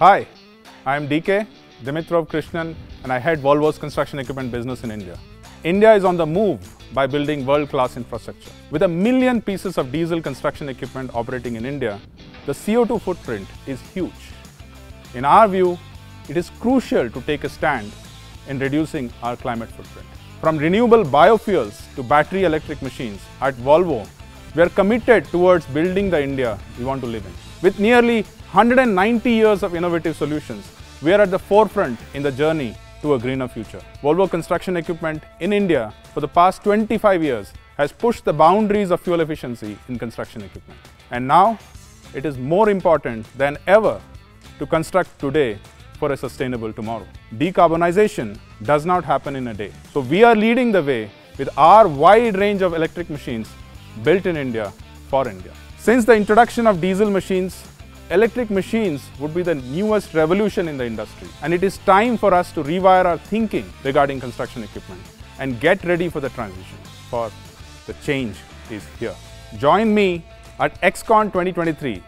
Hi, I am DK Dimitrov Krishnan and I head Volvo's construction equipment business in India. India is on the move by building world-class infrastructure. With a million pieces of diesel construction equipment operating in India, the CO2 footprint is huge. In our view, it is crucial to take a stand in reducing our climate footprint. From renewable biofuels to battery electric machines, at Volvo, we are committed towards building the India we want to live in. With nearly 190 years of innovative solutions, we are at the forefront in the journey to a greener future. Volvo Construction Equipment in India for the past 25 years has pushed the boundaries of fuel efficiency in construction equipment. And now it is more important than ever to construct today for a sustainable tomorrow. Decarbonization does not happen in a day. So we are leading the way with our wide range of electric machines built in India for India. Since the introduction of diesel machines, electric machines would be the newest revolution in the industry. And it is time for us to rewire our thinking regarding construction equipment and get ready for the transition, for the change is here. Join me at EXCON 2023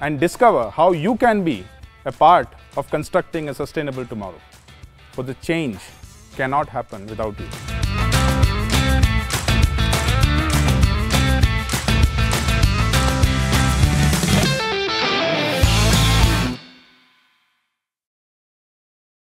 and discover how you can be a part of constructing a sustainable tomorrow. For the change cannot happen without you.